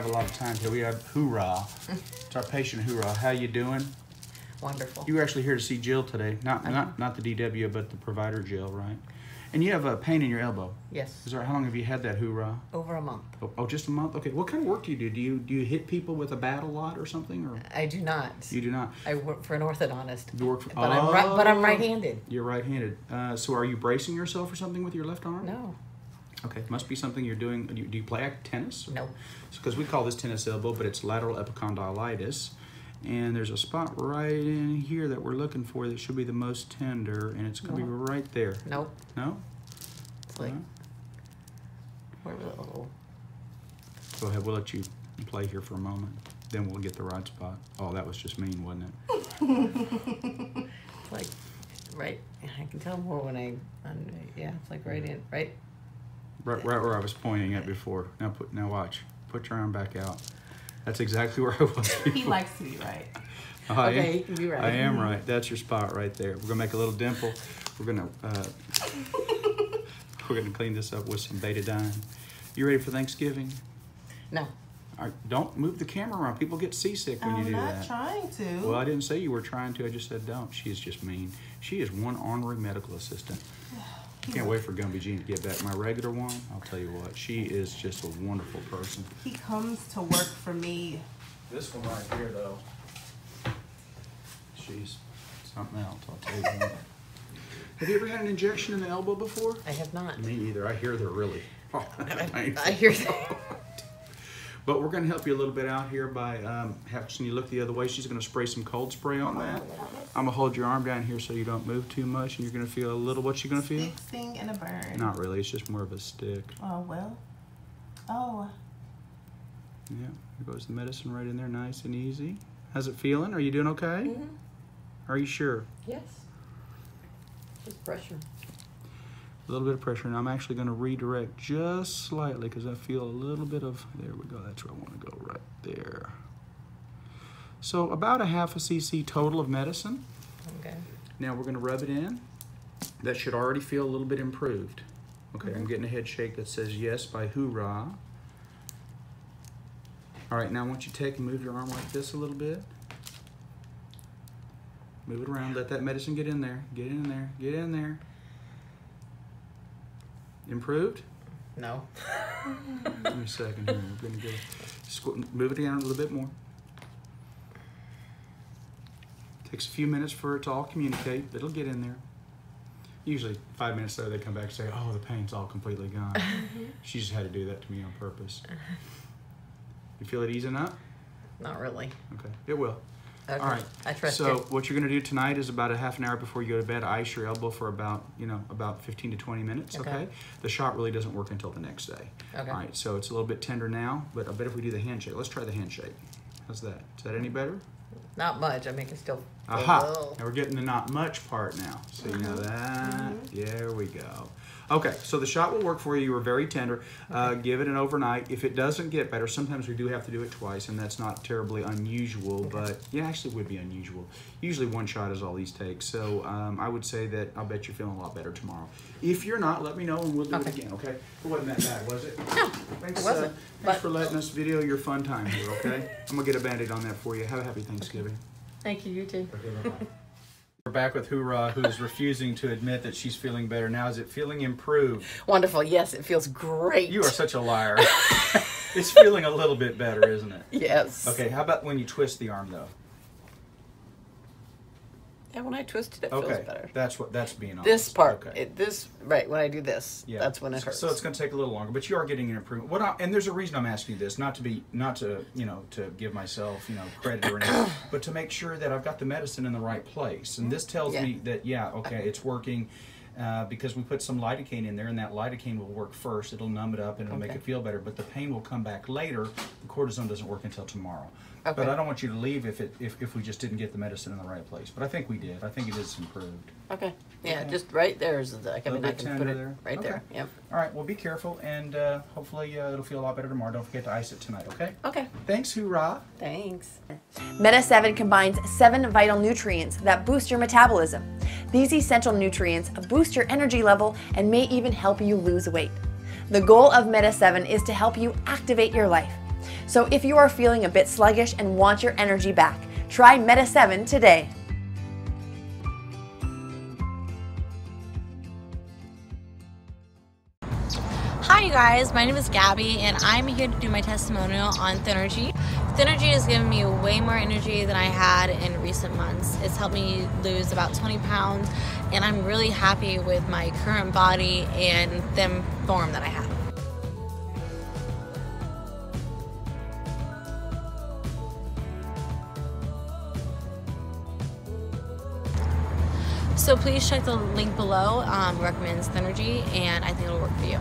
have a lot of time here. We have Hoorah. It's our patient Hoorah. How you doing? Wonderful. You were actually here to see Jill today. Not not not the DW, but the provider Jill, right? And you have a pain in your elbow. yes. Is there how long have you had that Hoorah? Over a month. Oh, oh, just a month. Okay. What kind of work do you do? Do you do you hit people with a bat a lot or something, or I do not. you do not? I work for an orthodontist. You work for. But I'm right. But I'm Oh. right-handed. You're right-handed. Uh, so are you bracing yourself or something with your left arm? No. Okay, must be something you're doing. Do you, do you play tennis? No. Because we call this tennis elbow, but it's lateral epicondylitis. And there's a spot right in here that we're looking for that should be the most tender, and it's going to be right there. Nope. No? It's like No? where was it? Oh, Go ahead, we'll let you play here for a moment. Then we'll get the right spot. Oh, that was just mean, wasn't it? it's like right. I can tell more when I. Yeah. It's like right in. Right. Right, right where I was pointing at before. Now put, now watch. Put your arm back out. That's exactly where I was. He likes to be right. Oh, I Okay, am- you can be right. I am right. That's your spot right there. We're gonna make a little dimple. We're gonna uh, we're gonna clean this up with some betadine. You ready for Thanksgiving? No. All right, don't move the camera around. People get seasick when you do that. I'm not trying to. Well, I didn't say you were trying to. I just said don't. She is just mean. She is one ornery medical assistant. Can't wait for Gumby Jean to get back. My regular one, I'll tell you what, she is just a wonderful person. He comes to work for me. This one right here, though, she's something else. I'll tell you that. Have you ever had an injection in the elbow before? I have not. Me either. I hear they're really. I, I hear that. But we're going to help you a little bit out here by um, having you look the other way. She's going to spray some cold spray on that. I'm going to hold your arm down here so you don't move too much, and you're going to feel a little. What's she going to feel? Stick, sting, and a burn. Not really. It's just more of a stick. Oh, well. Oh, Yeah. There goes the medicine right in there, nice and easy. How's it feeling? Are you doing okay? Mhm. Are you sure? Yes. Just pressure. A little bit of pressure, and I'm actually going to redirect just slightly because I feel a little bit of. There we go. That's where I want to go, right there. So about a half a cc total of medicine. Okay. Now we're going to rub it in. That should already feel a little bit improved. Okay, I'm mm-hmm. getting a head shake that says yes by hoorah. All right, now I want you to take and move your arm like this a little bit. Move it around. Let that medicine get in there. Get in there. Get in there. Improved? No. Give me a second here. We're gonna go. Squ- move it down a little bit more. Takes a few minutes for it to all communicate. It'll get in there. Usually five minutes later, they come back and say, "Oh, the pain's all completely gone." she just had to do that to me on purpose. You feel it easing up? Not really. Okay, it will. Okay. All right. I trust so you. what you're going to do tonight is about a half an hour before you go to bed, ice your elbow for about you know about 15 to 20 minutes. Okay. Okay. The shot really doesn't work until the next day. Okay. All right. So it's a little bit tender now, but I bet if we do the handshake, let's try the handshake. How's that? Is that any better? Not much. I mean, it's still. Aha! Now we're getting the not much part now. So you know that. Mm-hmm. There we go. Okay, so the shot will work for you. You were very tender. Uh, give it an overnight. If it doesn't get better, sometimes we do have to do it twice, and that's not terribly unusual. But yeah, actually, would be unusual. Usually, one shot is all these take. So um, I would say that I'll bet you're feeling a lot better tomorrow. If you're not, let me know, and we'll do Okay. it again. Okay? It wasn't that bad, was it? No, Thanks, it wasn't. Uh, thanks for letting us video your fun time here. Okay? I'm gonna get a band-aid on that for you. Have a happy Thanksgiving. thank you. You too. We're back with Hoorah, who's refusing to admit that she's feeling better. Now, is it feeling improved? Wonderful. Yes, it feels great. You are such a liar. it's feeling a little bit better, isn't it? Yes. Okay, how about when you twist the arm, though? Yeah, when I twist it, it Okay, feels better. that's what that's being honest. This part, Okay. it, this right when I do this, Yeah. that's when it hurts. So it's going to take a little longer, but you are getting an improvement. What? I, and there's a reason I'm asking you this, not to be, not to, you know, to give myself, you know, credit or anything, but to make sure that I've got the medicine in the right place. And this tells Yeah. me that yeah, okay, it's working. Uh, because we put some lidocaine in there, and that lidocaine will work first. It'll numb it up and it'll make it feel better. But the pain will come back later. The cortisone doesn't work until tomorrow. But I don't want you to leave if it if, if we just didn't get the medicine in the right place. But I think we did. I think it is improved. okay. Yeah, Okay. just right there is the. I mean, I can put it there. right Okay. there. Yep. All right, well, be careful, and uh, hopefully uh, it'll feel a lot better tomorrow. Don't forget to ice it tonight, okay? Okay. Thanks, hoorah. Thanks. Meta 7 combines seven vital nutrients that boost your metabolism. These essential nutrients boost your energy level and may even help you lose weight. The goal of Meta 7 is to help you activate your life. So if you are feeling a bit sluggish and want your energy back, try Meta 7 today. Hi, you guys. My name is Gabby, and I'm here to do my testimonial on Thynergy. Thynergy has given me way more energy than I had in recent months. It's helped me lose about 20 pounds, and I'm really happy with my current body and thin form that I have. So please check the link below. Um, recommends Synergy, and I think it'll work for you.